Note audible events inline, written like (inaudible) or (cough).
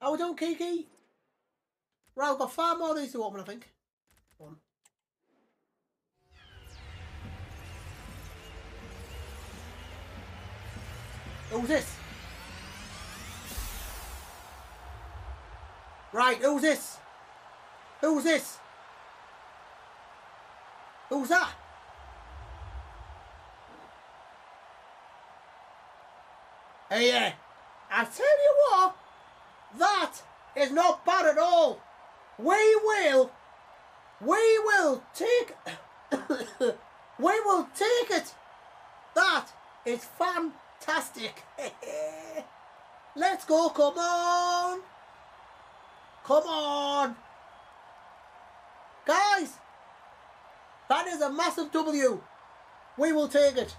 How we doing, Kiki? Right, we've got five more of these to open, I think. One. Who's this? Right, who's this? Who's this? Who's that? Hey, yeah. I tell you what, that is not bad at all. We will, we will take, (coughs) we will take it. That is fantastic. (laughs) Let's go, come on. Come on. Guys, that is a massive W. We will take it.